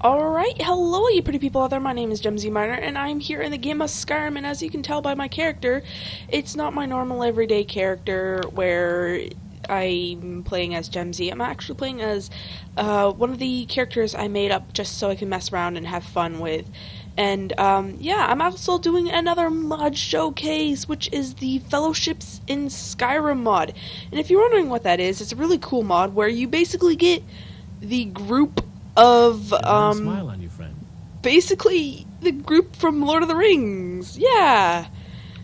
Alright, hello you pretty people out there, my name is Jemzy Miner, and I'm here in the game of Skyrim, and as you can tell by my character, it's not my normal everyday character where I'm playing as Jemzy. I'm actually playing as uh, one of the characters I made up just so I can mess around and have fun with. And um, yeah, I'm also doing another mod showcase, which is the Fellowships in Skyrim mod. And if you're wondering what that is, it's a really cool mod where you basically get the group of um, smile on you, friend. basically the group from Lord of the Rings. Yeah,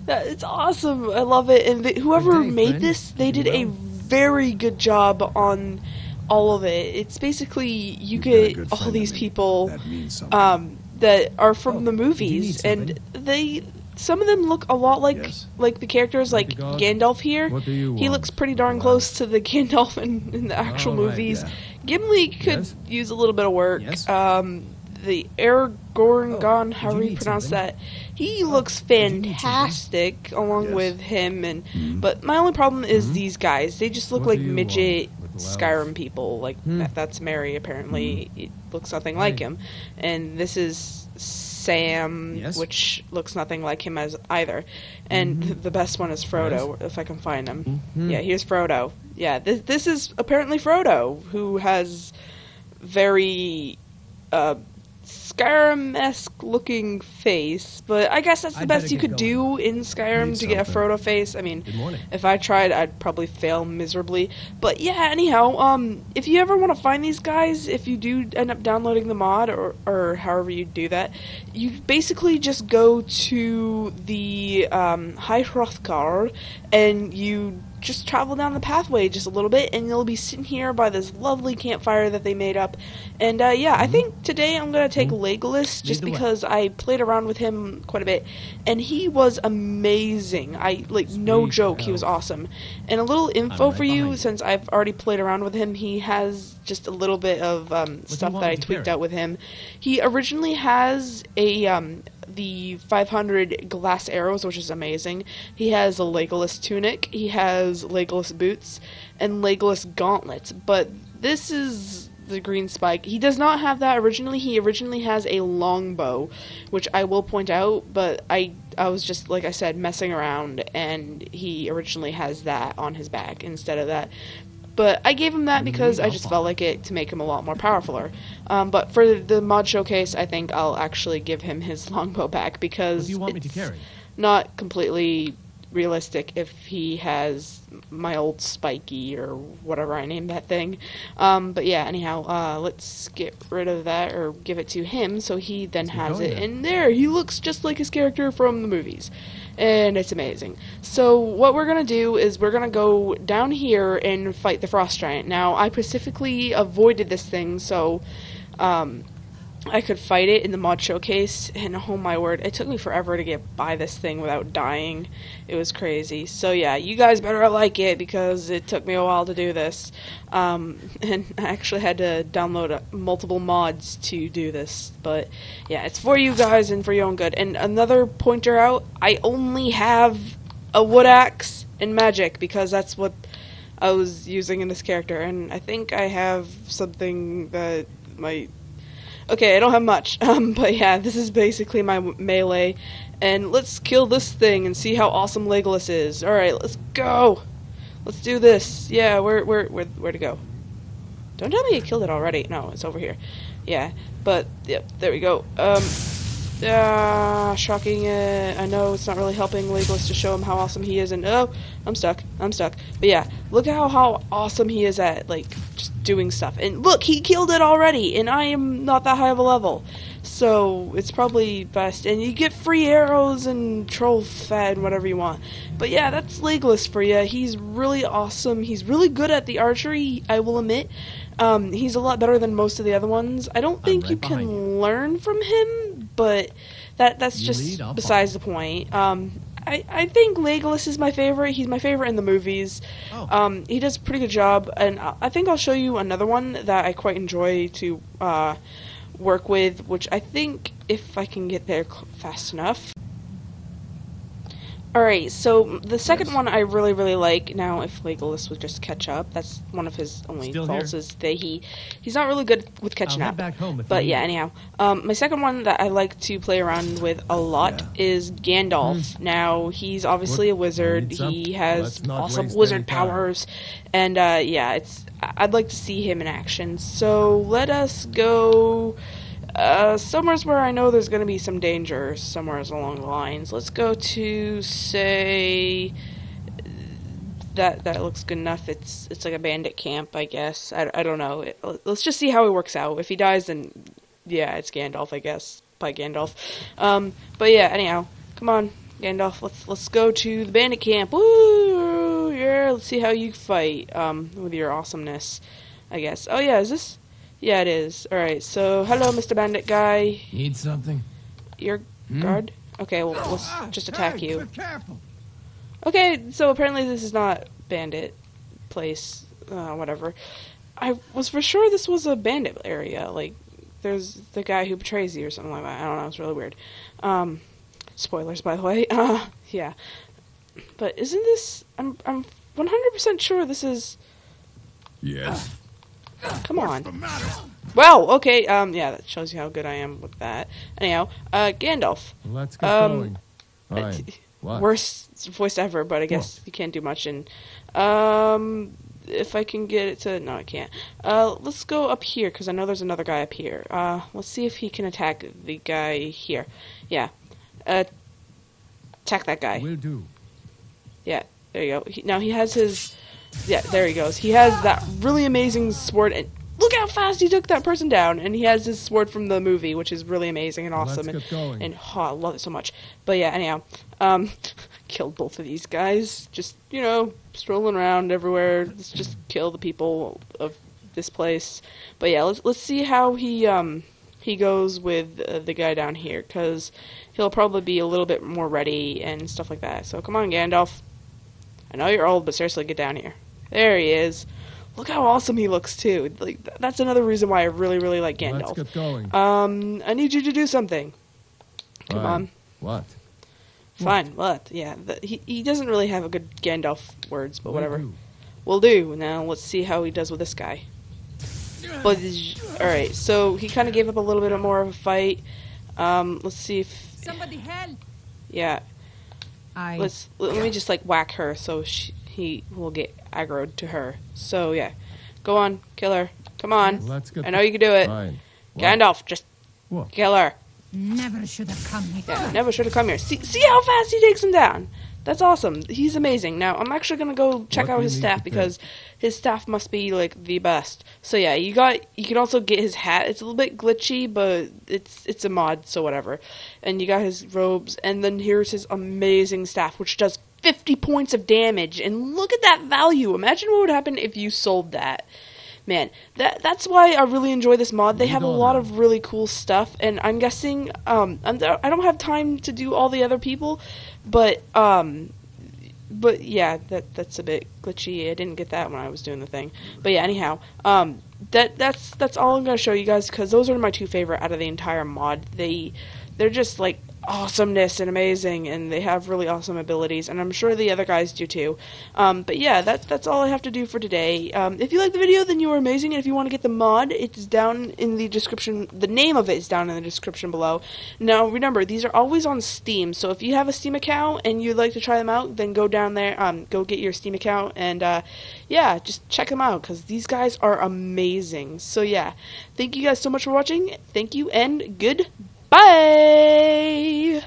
That- it's awesome. I love it. And the, whoever day, made friend. this, they Did did you a very good job on all of it. It's basically you You've get all these people That um, that are from Oh, the movies, and they some of them look a lot like Yes. like the characters like Gandalf here. What do you He looks pretty darn close to the Gandalf in, in the actual right, movies. yeah. Gimli could Yes? use a little bit of work. Yes? Um, the Aragorn, Oh, however you you pronounce something? that, he looks need something? fantastic along Yes. with him. And Mhm. but my only problem is Mhm. these guys. They just look What like midget Skyrim people. Like Hmm. that, that's Merry. Apparently, it looks nothing like him. And this is Sam, Yes? which looks nothing like him as either. And Mhm. the best one is Frodo, if I can find him. Mhm. Yeah, here's Frodo. Yeah, this this is apparently Frodo, who has very uh, Skyrim-esque looking face. But I guess that's the I'd best you could do in Skyrim Need to get a. Frodo face. I mean, if I tried, I'd probably fail miserably. But yeah, anyhow, um, if you ever want to find these guys, if you do end up downloading the mod or or however you do that, you basically just go to the um, High Hrothgar and you just travel down the pathway just a little bit, and you'll be sitting here by this lovely campfire that they made up. And uh, yeah, I think today I'm gonna take Mhm. Legolas just the way. because I played around with him quite a bit, and he was amazing. I like no Sweet joke, he was awesome. And a little info right for you. since I've already played around with him, he has just a little bit of um, stuff that I tweaked out with him. He originally has a um, the 500 glass arrows, which is amazing. He has a Legolas tunic. He has Legolas boots and Legolas gauntlets. But this is the green spike. He does not have that originally. He originally has a longbow, which I will point out. But I I was just like I said messing around, and he originally has that on his back instead of that. But I gave him that because I just felt like it to make him a lot more powerfuler. Um, but for the mod showcase, I think I'll actually give him his longbow back because you want me to it's carry? not completely realistic if he has my old spiky or whatever I named that thing. Um, but yeah, anyhow, uh, let's get rid of that or give it to him so he then has it. then. And there, he looks just like his character from the movies. And it's amazing. So what we're gonna do is we're gonna go down here and fight the frost giant. Now I specifically avoided this thing so um, I could fight it in the mod showcase, and oh my word, it took me forever to get by this thing without dying. It was crazy. So yeah, you guys better like it because it took me a while to do this, um, and I actually had to download uh, multiple mods to do this. But yeah, it's for you guys and for your own good. And another pointer out: I only have a wood axe and magic because that's what I was using in this character, and I think I have something that might. Okay, I don't have much, um, but yeah, this is basically my melee, and let's kill this thing and see how awesome Legolas is. All right, let's go. Let's do this. Yeah, where where where where to go? Don't tell me you killed it already. No, it's over here. Yeah, but yep, there we go. Um, ah, shocking. Uh, I know it's not really helping Legolas to show him how awesome he is, and oh, I'm stuck. I'm stuck. But yeah, look at how how awesome he is at like just doing stuff. And look, he killed it already, and I am not that high of a level, so it's probably best. And you get free arrows and troll fat and whatever you want. But yeah, that's Legolas for you. He's really awesome. He's really good at the archery. I will admit. Um, he's a lot better than most of the other ones. I don't think right you can learn from him, but that that's You just besides the point. Um, I, I think Legolas is my favorite. He's my favorite in the movies. Oh. Um, he does a pretty good job, and I think I'll show you another one that I quite enjoy to uh, work with, which I think if I can get there fast enough. Alright, so the second one I really, really like. Now, if Legolas would just catch up, that's one of his only Still faults here? is that he he's not really good with catching up. head back home if But yeah, anyhow, um, my second one that I like to play around with a lot Yeah. is Gandalf. Now he's obviously a wizard. He has awesome wizard powers, and uh, yeah, it's I'd like to see him in action. So let us go. Uh, somewhere's where I know there's going to be some danger, somewhere's along the lines. Let's go to say that that looks good enough. It's it's like a bandit camp, I guess. I, I don't know. It, let's just see how it works out. If he dies, then yeah, it's Gandalf, I guess. Bye Gandalf. Um, but yeah, anyhow, come on, Gandalf. Let's let's go to the bandit camp. Woo! Yeah, let's see how you fight. Um, with your awesomeness, I guess. Oh yeah, is this? Yeah, it is. All right. So hello, Mr. Bandit guy. Need something? Your Hmm? guard. Okay, well let's just attack hey, you. Be careful. Okay, so apparently this is not bandit place, uh, whatever. I was for sure this was a bandit area. Like, there's the guy who betrays you or something like that. I don't know. It's really weird. Um, spoilers, by the way. Uh, yeah. But isn't this? I'm I'm 100% sure this is. Yes. Come on. The matter? Wow. Okay. Um. Yeah, that shows you how good I am with that. Anyhow, uh, Gandalf. Let's get Um, going. Fine. What? Worst voice ever, but I guess you can't do much. And um, if I can get it to no, I can't. Uh, let's go up here because I know there's another guy up here. Uh, let's see if he can attack the guy here. Yeah, uh, attack that guy. Will do. Yeah, there you go. He, now he has his. Yeah, there he goes. He has that really amazing sword, and look how fast he took that person down. And he has his sword from the movie, which is really amazing and awesome. Let's and, and oh, I love it so much. But yeah, anyhow, um, killed both of these guys. Just you know, strolling around everywhere. Let's just kill the people of this place. But yeah, let's let's see how he um he goes with uh, the guy down here because he'll probably be a little bit more ready and stuff like that. So come on, Gandalf. I know you're old, but seriously, get down here. There he is. Look how awesome he looks too. Like th- that's another reason why I really really like Gandalf. Let's Gandalf. get going. Um, I need you to do something. Come Fine. on. What? Fine, what? Yeah, the, he he doesn't really have a good Gandalf words, but Will whatever. do. We'll do. Now let's see how he does with this guy. But all right, so he kind of gave up a little bit of more of a fight. Um, let's see if Somebody help! yeah. I Let's let me just like whack her so she, he will get aggroed to her. So yeah, go on, kill her. Come on. Let's get I know you can do it. Fine. Gandalf, just What? kill her. never should have come here. Yeah, never should have come here. See, see how fast he takes him down. That's awesome. He's amazing. Now I'm actually gonna go check What out his staff to because his staff must be like the best. So yeah, you got you can also get his hat. It's a little bit glitchy, but it's it's a mod, so whatever. And you got his robes, and then here's his amazing staff, which does 50 points of damage. And look at that value. Imagine what would happen if you sold that. Man, that that's why I really enjoy this mod. They have a lot of really cool stuff, and I'm guessing um I'm, I don't have time to do all the other people, but um but yeah, that that's a bit glitchy. I didn't get that when I was doing the thing. But yeah, anyhow, um, that that's that's all I'm gonna show you guys because those are my two favorite out of the entire mod. They they're just like awesomeness and amazing, and they have really awesome abilities, and I'm sure the other guys do too. Um, but yeah, that's that's all I have to do for today. Um, if you like the video, then you are amazing, and if you want to get the mod, it's down in the description. The name of it is down in the description below. Now remember, these are always on Steam, so if you have a Steam account and you'd like to try them out, then go down there, um, go get your Steam account, and uh, yeah, just check them out because these guys are amazing. So yeah, thank you guys so much for watching. Thank you and Bye.